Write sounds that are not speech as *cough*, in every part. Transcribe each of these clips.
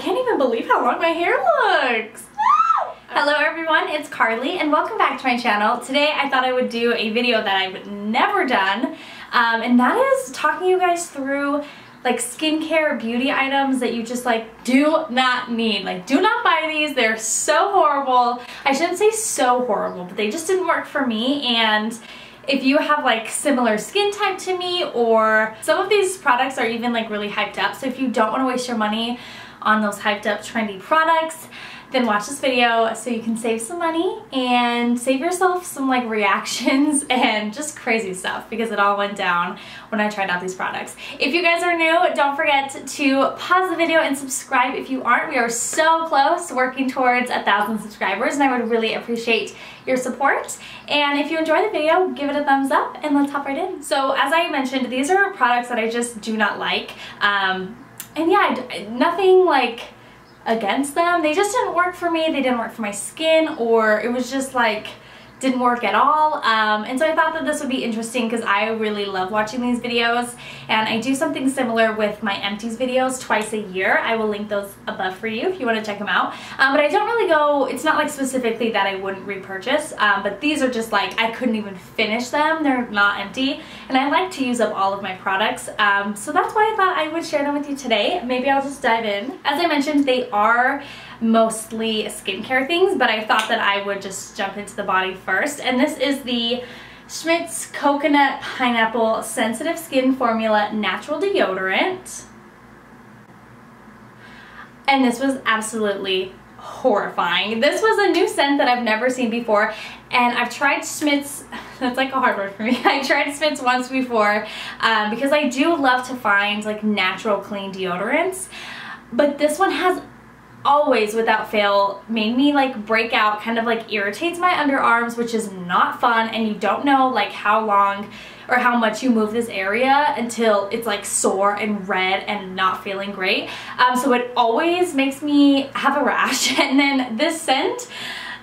can't even believe how long my hair looks. *laughs* Hello everyone, it's Karlee and welcome back to my channel. Today I thought I would do a video that I've never done um, and that is talking you guys through like skincare beauty items that you just like do not need. Like do not buy these, they're so horrible. I shouldn't say so horrible, but they just didn't work for me and if you have like similar skin type to me or some of these products are even like really hyped up so if you don't want to waste your money on those hyped up trendy products then watch this video so you can save some money and save yourself some like reactions *laughs* and just crazy stuff because it all went down when I tried out these products. If you guys are new, don't forget to pause the video and subscribe if you aren't. We are so close working towards a thousand subscribers and I would really appreciate your support. And if you enjoy the video, give it a thumbs up and let's hop right in. So as I mentioned, these are products that I just do not like. Um, and yeah, nothing like against them. They just didn't work for me. They didn't work for my skin or it was just like didn't work at all. Um, and so I thought that this would be interesting because I really love watching these videos. And I do something similar with my empties videos twice a year. I will link those above for you if you want to check them out. Um, but I don't really go it's not like specifically that I wouldn't repurchase um, but these are just like I couldn't even finish them. They're not empty. And I like to use up all of my products. Um, so that's why I thought I would share them with you today. Maybe I'll just dive in. As I mentioned they are mostly skincare things, but I thought that I would just jump into the body first. And this is the Schmidt's Coconut Pineapple Sensitive Skin Formula Natural Deodorant. And this was absolutely horrifying. This was a new scent that I've never seen before and I've tried Schmidt's, *laughs* that's like a hard word for me, *laughs* I tried Schmidt's once before um, because I do love to find like natural clean deodorants but this one has always without fail made me like break out kind of like irritates my underarms which is not fun and you don't know like how long or how much you move this area until it's like sore and red and not feeling great. Um, so it always makes me have a rash *laughs* and then this scent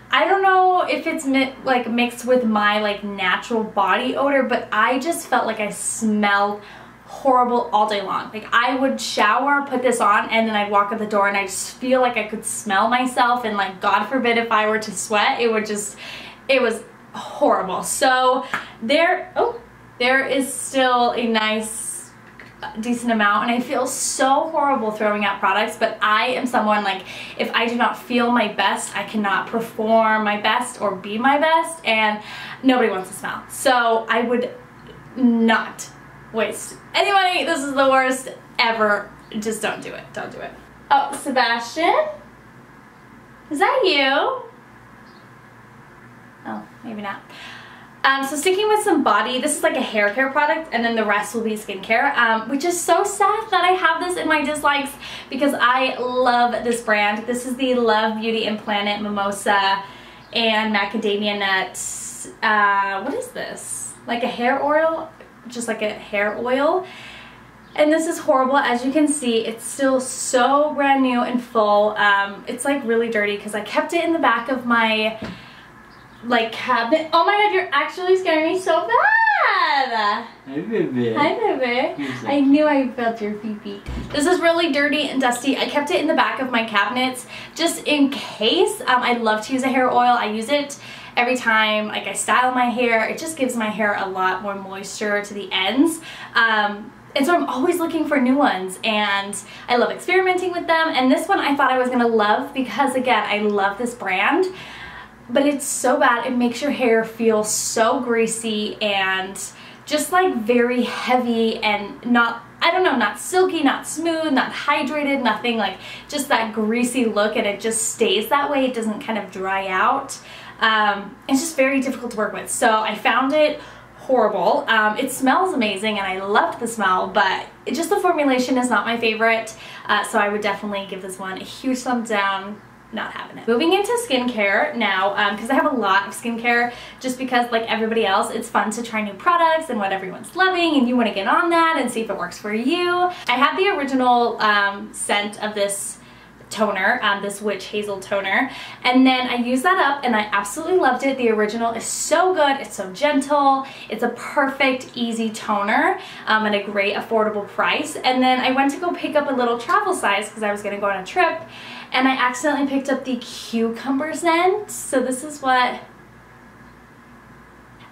I don't know if it's mi like mixed with my like natural body odor but I just felt like I smelled horrible all day long. Like I would shower, put this on, and then I'd walk out the door and I just feel like I could smell myself and like God forbid if I were to sweat, it would just, it was horrible. So there, oh, there is still a nice decent amount and I feel so horrible throwing out products but I am someone like if I do not feel my best I cannot perform my best or be my best and nobody wants to smell so I would not waste any money. This is the worst ever. Just don't do it. Don't do it. Oh, Sebastian? Is that you? Oh, maybe not. Um, so sticking with some body, this is like a hair care product and then the rest will be skincare, um, which is so sad that I have this in my dislikes because I love this brand. This is the Love Beauty and Planet Mimosa and Macadamia Nuts. Uh, what is this? Like a hair oil? Just like a hair oil. And this is horrible. As you can see, it's still so brand new and full. Um, it's like really dirty because I kept it in the back of my like cabinet. Oh my god, you're actually scaring me so bad. Hi, baby. Hi, baby. I knew I felt your pee pee. This is really dirty and dusty. I kept it in the back of my cabinets just in case. Um, I love to use a hair oil. I use it every time like I style my hair. It just gives my hair a lot more moisture to the ends. Um, and so I'm always looking for new ones and I love experimenting with them and this one I thought I was gonna love because again I love this brand but it's so bad it makes your hair feel so greasy and just like very heavy and not I don't know, not silky, not smooth, not hydrated, nothing like just that greasy look and it just stays that way. It doesn't kind of dry out. Um, it's just very difficult to work with. So I found it horrible. Um, it smells amazing and I loved the smell, but it, just the formulation is not my favorite. Uh, so I would definitely give this one a huge thumbs down not having it. Moving into skincare now, because um, I have a lot of skincare, just because like everybody else, it's fun to try new products and what everyone's loving and you want to get on that and see if it works for you. I have the original um, scent of this toner, um, this Witch Hazel toner. And then I used that up and I absolutely loved it. The original is so good. It's so gentle. It's a perfect, easy toner um, at a great affordable price. And then I went to go pick up a little travel size because I was going to go on a trip and I accidentally picked up the cucumber scent. So this is what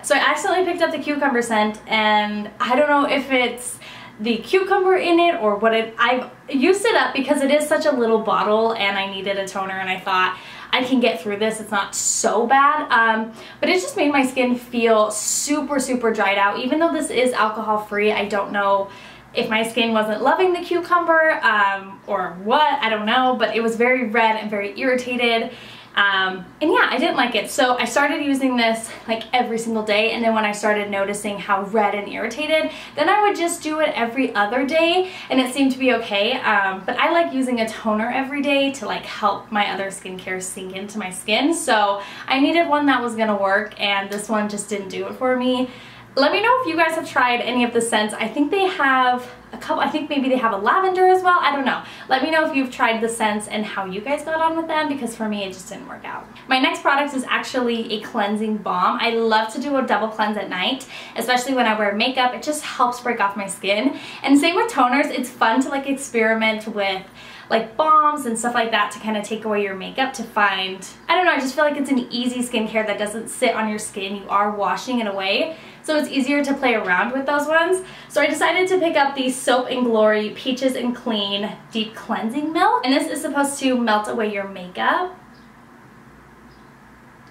so I accidentally picked up the cucumber scent and I don't know if it's the cucumber in it or what it, I've used it up because it is such a little bottle and I needed a toner and I thought I can get through this. It's not so bad. Um, but it just made my skin feel super, super dried out. Even though this is alcohol free, I don't know if my skin wasn't loving the cucumber um, or what, I don't know, but it was very red and very irritated um, and yeah, I didn't like it. So I started using this like every single day. And then when I started noticing how red and irritated, then I would just do it every other day and it seemed to be okay. Um, but I like using a toner every day to like help my other skincare sink into my skin. So I needed one that was gonna work and this one just didn't do it for me. Let me know if you guys have tried any of the scents. I think they have a couple, I think maybe they have a lavender as well. I don't know. Let me know if you've tried the scents and how you guys got on with them because for me it just didn't work out. My next product is actually a cleansing balm. I love to do a double cleanse at night, especially when I wear makeup. It just helps break off my skin. And same with toners. It's fun to like experiment with like balms and stuff like that to kind of take away your makeup to find, I don't know, I just feel like it's an easy skincare that doesn't sit on your skin. You are washing it away. So it's easier to play around with those ones. So I decided to pick up the Soap and Glory Peaches and Clean Deep Cleansing Milk. And this is supposed to melt away your makeup.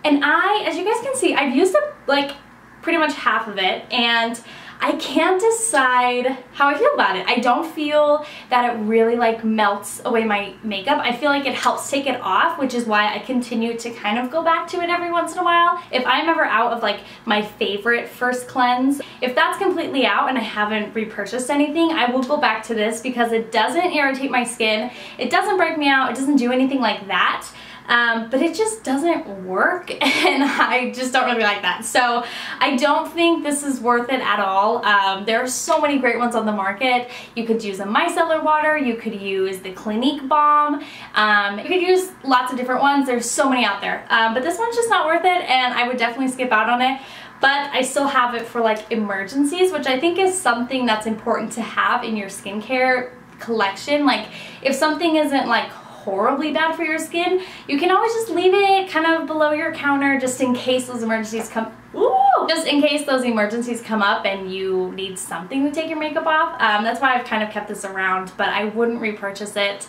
And I, as you guys can see, I've used it like pretty much half of it and I can't decide how I feel about it. I don't feel that it really like melts away my makeup. I feel like it helps take it off, which is why I continue to kind of go back to it every once in a while. If I'm ever out of like my favorite first cleanse, if that's completely out and I haven't repurchased anything, I will go back to this because it doesn't irritate my skin. It doesn't break me out. It doesn't do anything like that um, but it just doesn't work *laughs* and I just don't really like that. So I don't think this is worth it at all. Um, there are so many great ones on the market. You could use a micellar water, you could use the Clinique Balm, um, you could use lots of different ones. There's so many out there, um, but this one's just not worth it and I would definitely skip out on it but I still have it for like emergencies, which I think is something that's important to have in your skincare collection. Like if something isn't like horribly bad for your skin, you can always just leave it kind of below your counter just in case those emergencies come Ooh. Just in case those emergencies come up and you need something to take your makeup off. Um, that's why I've kind of kept this around, but I wouldn't repurchase it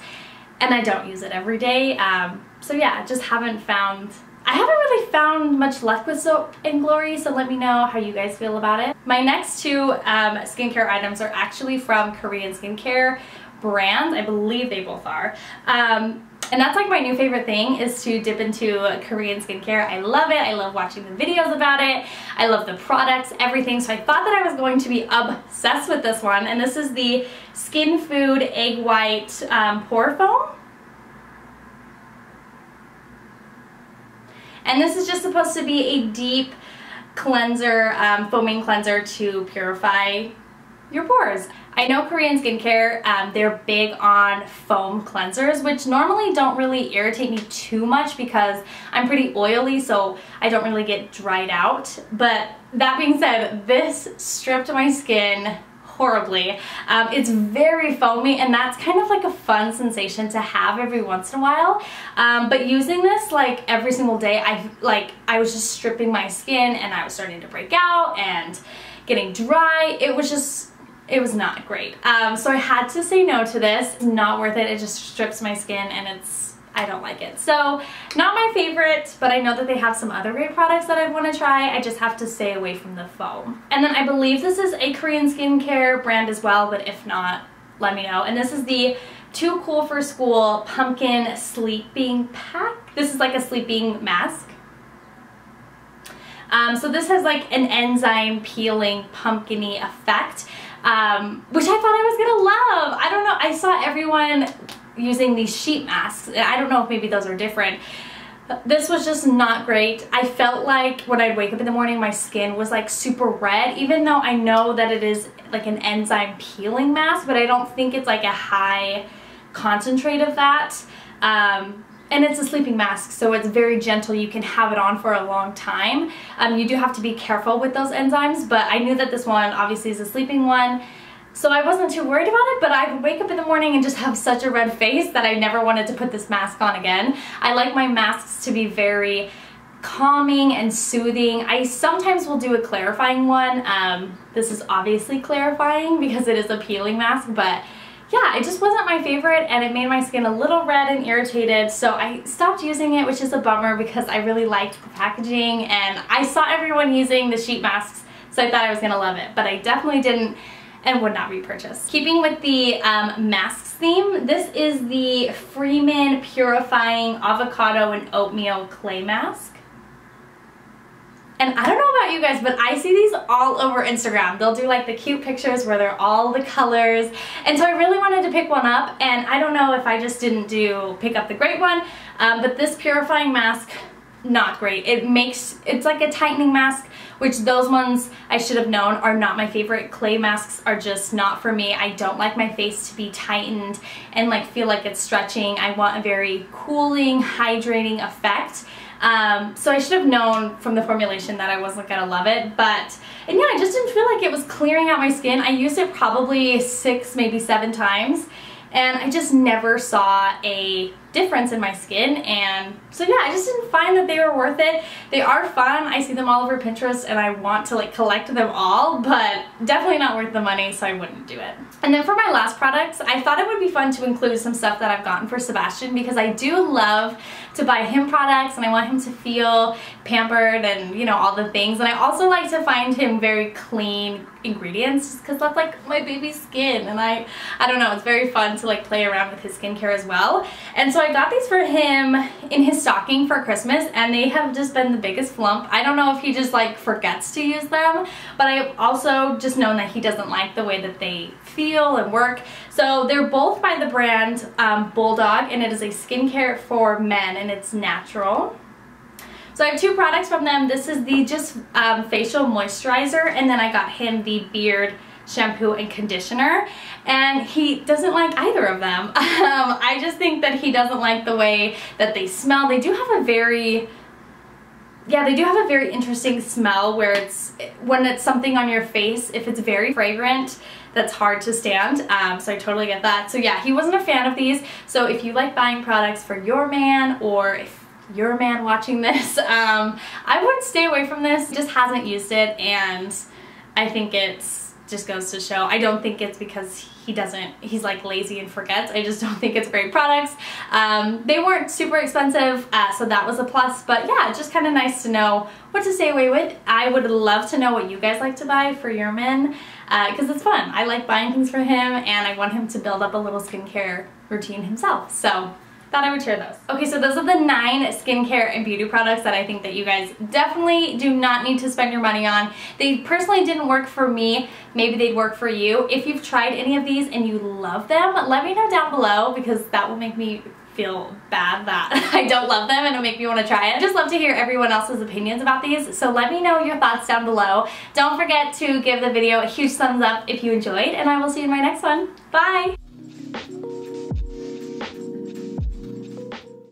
and I don't use it every day. Um, so yeah, just haven't found I haven't really found much luck with Soap and Glory, so let me know how you guys feel about it. My next two um, skincare items are actually from Korean skincare brands. I believe they both are. Um, and that's like my new favorite thing is to dip into Korean skincare. I love it. I love watching the videos about it. I love the products, everything. So I thought that I was going to be obsessed with this one. And this is the Skin Food Egg White um, Pore Foam. And this is just supposed to be a deep cleanser, um, foaming cleanser to purify your pores. I know Korean skincare, um, they're big on foam cleansers, which normally don't really irritate me too much because I'm pretty oily, so I don't really get dried out. But that being said, this stripped my skin horribly. Um, it's very foamy and that's kind of like a fun sensation to have every once in a while. Um, but using this like every single day, I like I was just stripping my skin and I was starting to break out and getting dry. It was just it was not great. Um, so I had to say no to this. Not worth it. It just strips my skin and it's, I don't like it. So not my favorite, but I know that they have some other great products that I want to try. I just have to stay away from the foam. And then I believe this is a Korean skincare brand as well, but if not, let me know. And this is the Too Cool for School Pumpkin Sleeping Pack. This is like a sleeping mask. Um, so this has like an enzyme peeling pumpkiny effect um, which I thought I was gonna love. I don't know, I saw everyone using these sheet masks. I don't know if maybe those are different. This was just not great. I felt like when I'd wake up in the morning, my skin was like super red, even though I know that it is like an enzyme peeling mask, but I don't think it's like a high concentrate of that. Um, and it's a sleeping mask so it's very gentle you can have it on for a long time um, you do have to be careful with those enzymes but I knew that this one obviously is a sleeping one so I wasn't too worried about it but I wake up in the morning and just have such a red face that I never wanted to put this mask on again I like my masks to be very calming and soothing. I sometimes will do a clarifying one. Um, this is obviously clarifying because it is a peeling mask, but yeah, it just wasn't my favorite and it made my skin a little red and irritated. So I stopped using it, which is a bummer because I really liked the packaging and I saw everyone using the sheet masks, so I thought I was gonna love it, but I definitely didn't and would not repurchase. Keeping with the um, masks theme, this is the Freeman Purifying Avocado and Oatmeal Clay Mask. And I don't know about you guys, but I see these all over Instagram. They'll do like the cute pictures where they're all the colors. And so I really wanted to pick one up and I don't know if I just didn't do pick up the great one, um, but this purifying mask, not great. It makes, it's like a tightening mask, which those ones I should have known are not my favorite. Clay masks are just not for me. I don't like my face to be tightened and like feel like it's stretching. I want a very cooling, hydrating effect. Um, so I should have known from the formulation that I wasn't gonna love it, but, and yeah, I just didn't feel like it was clearing out my skin. I used it probably six, maybe seven times, and I just never saw a difference in my skin and so yeah I just didn't find that they were worth it. They are fun. I see them all over Pinterest and I want to like collect them all but definitely not worth the money so I wouldn't do it. And then for my last products I thought it would be fun to include some stuff that I've gotten for Sebastian because I do love to buy him products and I want him to feel pampered and you know all the things. And I also like to find him very clean ingredients because that's like my baby's skin. And I I don't know it's very fun to like play around with his skincare as well. And so I got these for him in his stocking for Christmas and they have just been the biggest flump. I don't know if he just like forgets to use them, but I've also just known that he doesn't like the way that they feel and work. So they're both by the brand um, Bulldog and it is a skincare for men and it's natural. So I have two products from them. This is the just um, facial moisturizer and then I got him the beard shampoo and conditioner and he doesn't like either of them. *laughs* Um, I just think that he doesn't like the way that they smell. They do have a very yeah, they do have a very interesting smell where it's, when it's something on your face, if it's very fragrant, that's hard to stand. Um, so I totally get that. So yeah, he wasn't a fan of these. So if you like buying products for your man or if you're a man watching *laughs* this, um, I would stay away from this. He just hasn't used it and I think it's just goes to show. I don't think it's because he doesn't, he's like lazy and forgets. I just don't *laughs* think it's great products. Um, they weren't super expensive, uh, so that was a plus. But yeah, just kind of nice to know what to stay away with. I would love to know what you guys like to buy for your men because uh, it's fun. I like buying things for him and I want him to build up a little skincare routine himself. So thought I would share those. Okay, so those are the nine skincare and beauty products that I think that you guys definitely do not need to spend your money on. They personally didn't work for me. Maybe they'd work for you. If you've tried any of these and you love them, let me know down below because that will make me feel bad that *laughs* I don't love them and it'll make me want to try it. I just love to hear everyone else's opinions about these, so let me know your thoughts down below. Don't forget to give the video a huge thumbs up if you enjoyed, and I will see you in my next one. Bye!